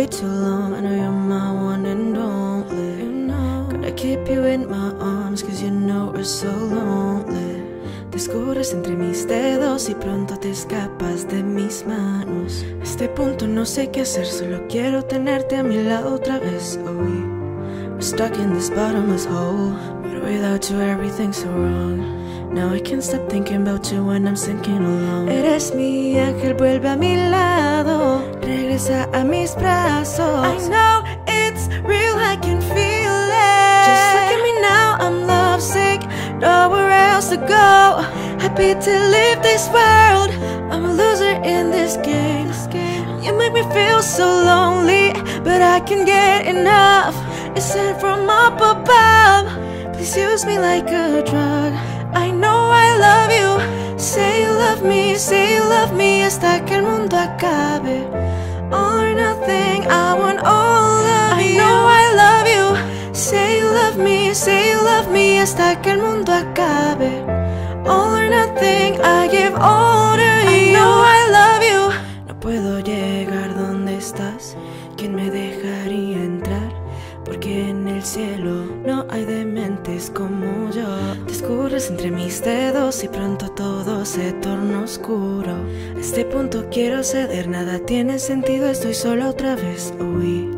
way too long. I know you're my one and only. You know. Keep you in my arms, cause you know we're so lonely. Te escurres entre mis dedos y pronto te escapas de mis manos. A este punto no sé qué hacer, solo quiero tenerte a mi lado otra vez. Oh, we're stuck in this bottomless hole, but without you everything's so wrong. Now I can't stop thinking about you when I'm sinking alone. Eres mi ángel, vuelve a mi lado. Regresa a mis brazos. I know it's real, I can feel it. Just look at me now, I'm lovesick. Nowhere else to go. Happy to leave this world. I'm a loser in this game. You make me feel so lonely But I can get enough. It's sent from up above. Please use me like a drug I know I love you. Say you love me, say you love me Hasta que el mundo acabe. All or nothing, I want all of I you. I know I love you. Say you love me, say you love me Hasta que el mundo acabe. All or nothing, I give all Porque en el cielo no hay dementes como yo. Te entre mis dedos y pronto todo se torna oscuro. A este punto quiero ceder, nada tiene sentido, estoy sola otra vez. Hoy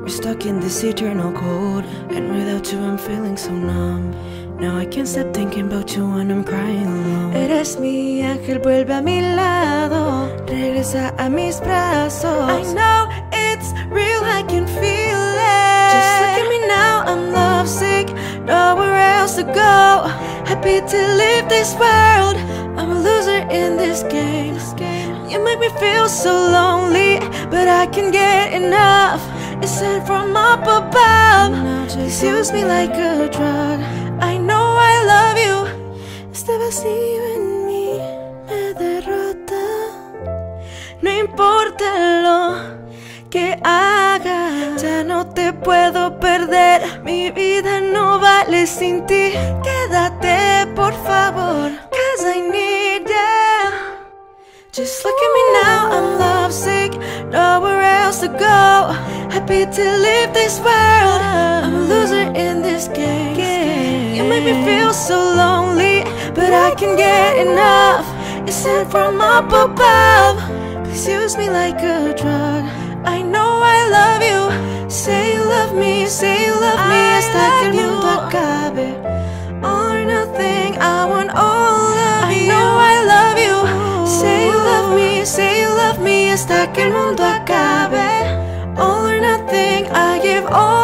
We're stuck in this eternal cold. And without you I'm feeling so numb. Now I can't stop thinking about you when I'm crying alone. Eres mi ángel, vuelve a mi lado. Regresa a mis brazos. I know to go. Happy to leave this world. I'm a loser in this game. You make me feel so lonely But I can get enough. It's sent from up above. Just use me like a drug. I know I love you. Este vacío en mí me derrota. No importa lo que haga. Ya no te puedo perder. Mi vida no vale sin ti Quédate por favor Cause I need you Just look at me now, I'm lovesick Nowhere else to go. Happy to leave this world I'm a loser in this game. You make me feel so lonely But I can get enough. It's sent from up above Please use me like a drug. I know me Hasta que el mundo acabe. All or nothing, I give all